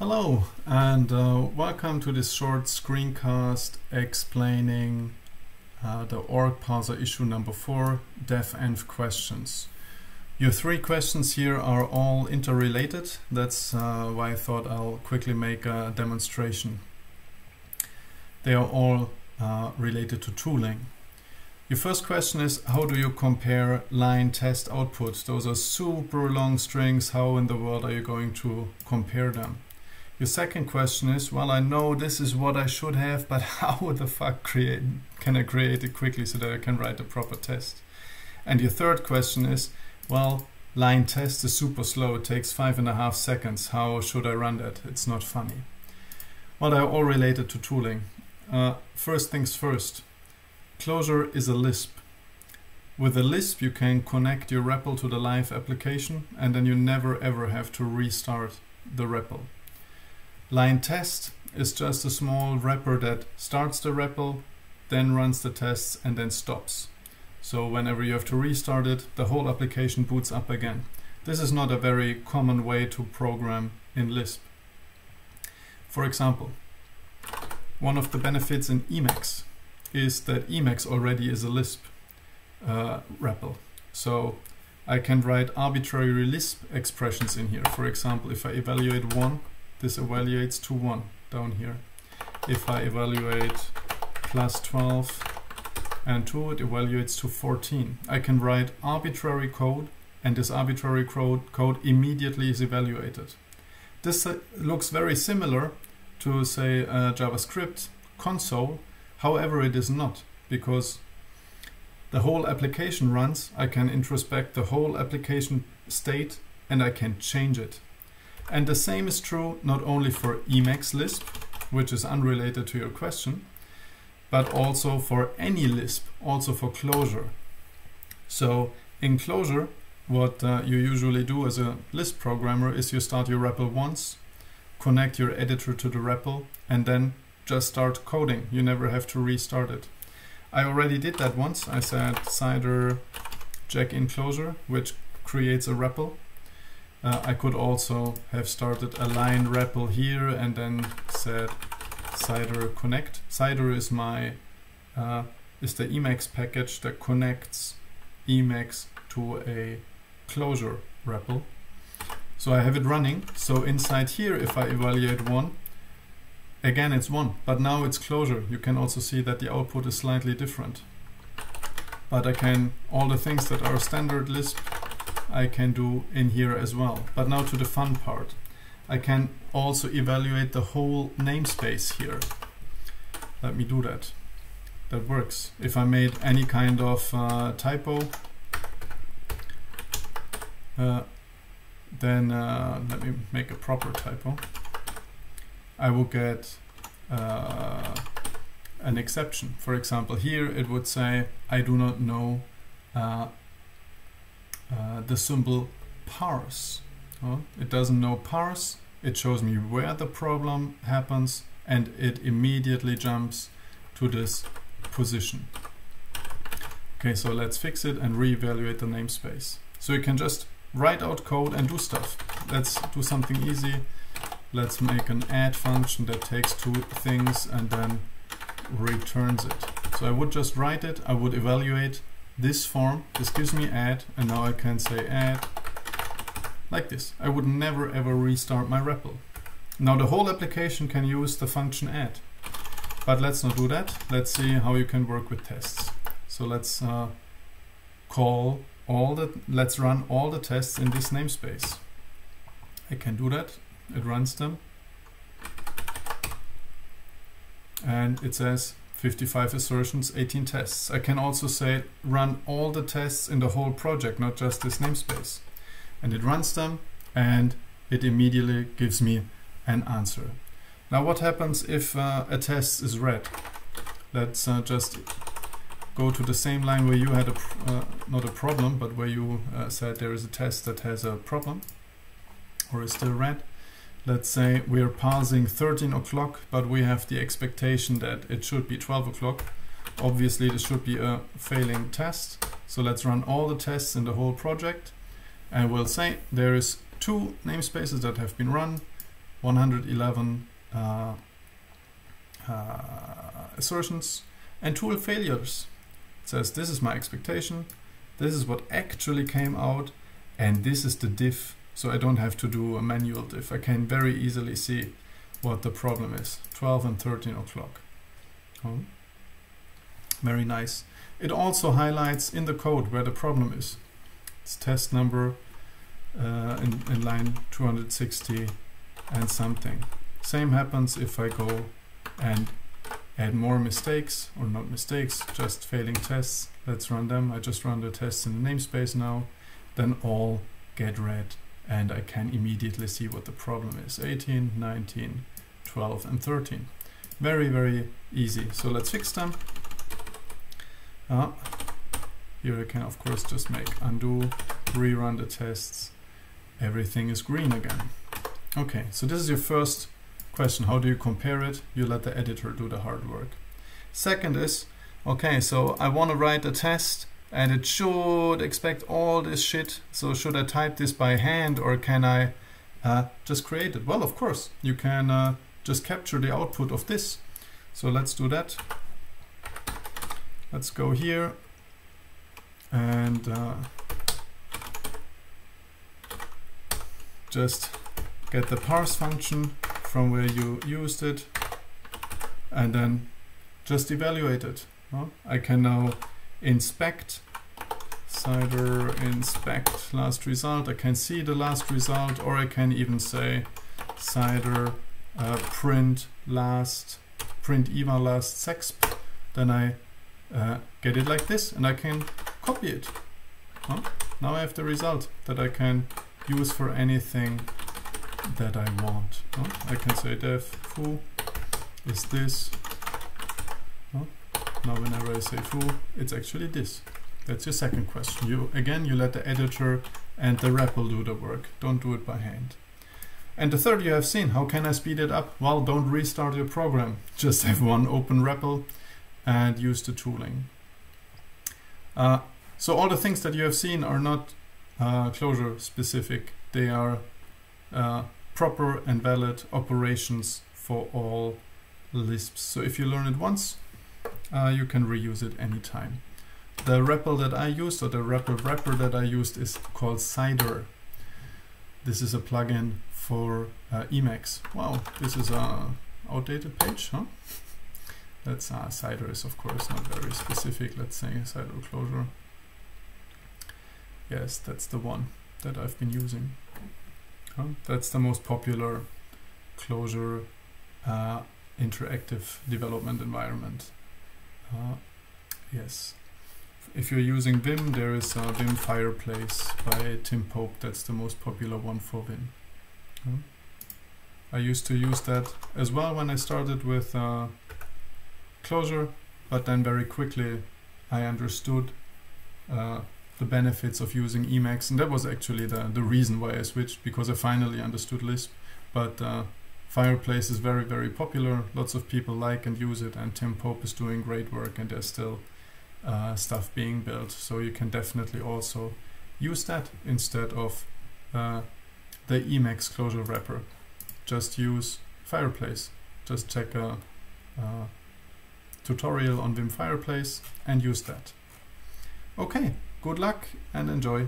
Hello and uh, welcome to this short screencast explaining uh, the org parser issue number 4 devenv questions. Your three questions here are all interrelated, that's uh, why I thought I'll quickly make a demonstration. They are all uh, related to tooling. Your first question is how do you compare lein test output? Those are super long strings, how in the world are you going to compare them? Your second question is, well, I know this is what I should have, but how would the fuck create, can I create it quickly so that I can write a proper test? And your third question is, well, lein test is super slow. It takes five and a half seconds. How should I run that? It's not funny. Well, they're all related to tooling. Uh, first things first, Clojure is a Lisp. With a Lisp, you can connect your REPL to the live application, and then you never ever have to restart the REPL. Lein test is just a small wrapper that starts the REPL, then runs the tests and then stops. So whenever you have to restart it, the whole application boots up again. This is not a very common way to program in Lisp. For example, one of the benefits in Emacs is that Emacs already is a Lisp uh, REPL. So I can write arbitrary Lisp expressions in here. For example, if I evaluate one this evaluates to 1 down here. If I evaluate plus 12 and 2, it evaluates to 14. I can write arbitrary code and this arbitrary code, code immediately is evaluated. This uh, looks very similar to say JavaScript console, however it is not because the whole application runs, I can introspect the whole application state and I can change it. And the same is true not only for Emacs Lisp, which is unrelated to your question, but also for any Lisp, also for Clojure. So in Clojure, what uh, you usually do as a Lisp programmer is you start your REPL once, connect your editor to the REPL, and then just start coding. You never have to restart it. I already did that once. I said cider jack in Clojure, which creates a REPL uh, I could also have started a lein REPL here and then said cider connect. Cider is my uh, is the Emacs package that connects Emacs to a Clojure REPL. So I have it running. So inside here, if I evaluate one, again it's one, but now it's Clojure. You can also see that the output is slightly different. But I can, all the things that are standard Lisp I can do in here as well. But now to the fun part. I can also evaluate the whole namespace here. Let me do that. That works. If I made any kind of uh, typo, uh, then uh, let me make a proper typo. I will get uh, an exception. For example, here it would say, I do not know uh, the symbol parse. It doesn't know parse, it shows me where the problem happens and it immediately jumps to this position. Okay, so let's fix it and reevaluate the namespace. So you can just write out code and do stuff. Let's do something easy. Let's make an add function that takes two things and then returns it. So I would just write it, I would evaluate this form, this gives me add, and now I can say add like this. I would never ever restart my REPL. Now the whole application can use the function add. But let's not do that. Let's see how you can work with tests. So let's uh, call all the, let's run all the tests in this namespace. I can do that. It runs them. And it says 55 assertions, 18 tests. I can also say run all the tests in the whole project, not just this namespace. And it runs them and it immediately gives me an answer. Now what happens if uh, a test is red? Let's uh, just go to the same line where you had a, uh, not a problem, but where you uh, said there is a test that has a problem or is still red let's say we're parsing 13 o'clock, but we have the expectation that it should be 12 o'clock. Obviously, this should be a failing test. So let's run all the tests in the whole project. And we'll say there is two namespaces that have been run. 111 uh, uh, assertions and tool failures. It says this is my expectation, this is what actually came out, and this is the diff, so I don't have to do a manual diff. I can very easily see what the problem is. 12 and 13 o'clock. Oh. Very nice. It also highlights in the code where the problem is. It's test number uh, in, in line 260 and something. Same happens if I go and add more mistakes, or not mistakes, just failing tests. Let's run them. I just run the tests in the namespace now. Then all get red and I can immediately see what the problem is. 18, 19, 12 and 13. Very, very easy. So let's fix them. Uh, here I can of course just make undo, rerun the tests. Everything is green again. Okay, so this is your first question. How do you compare it? You let the editor do the hard work. Second is, okay, so I want to write a test and it should expect all this shit. So should I type this by hand or can I uh, just create it? Well, of course, you can uh, just capture the output of this. So let's do that. Let's go here and uh, just get the parse function from where you used it and then just evaluate it. I can now inspect cider inspect last result. I can see the last result or I can even say cider uh, print last print eval last sexp then I uh, get it like this and I can copy it. Huh? Now I have the result that I can use for anything that I want. Huh? I can say def foo is this. Huh? Now whenever I say foo, it's actually this. That's your second question. You Again, you let the editor and the REPL do the work. Don't do it by hand. And the third you have seen, how can I speed it up? Well, don't restart your program. Just have one open REPL and use the tooling. Uh, so all the things that you have seen are not uh, Clojure specific. They are uh, proper and valid operations for all Lisps. So if you learn it once, uh, you can reuse it anytime. The REPL that I used, or the REPL wrapper that I used is called Cider. This is a plugin for uh, Emacs. Wow, this is a outdated page, huh? That's uh, Cider is of course not very specific. Let's say Cider Clojure. Yes, that's the one that I've been using. Huh? That's the most popular Clojure uh, interactive development environment. Uh, yes. If you're using Vim, there is a Vim Fireplace by Tim Pope. That's the most popular one for Vim. I used to use that as well when I started with uh, Clojure, but then very quickly I understood uh, the benefits of using Emacs, and that was actually the, the reason why I switched, because I finally understood Lisp. But uh, Fireplace is very, very popular. Lots of people like and use it, and Tim Pope is doing great work, and there's still uh, stuff being built. So you can definitely also use that instead of uh, the Emacs Clojure wrapper. Just use Fireplace. Just check a, a tutorial on Vim Fireplace and use that. Okay, good luck and enjoy.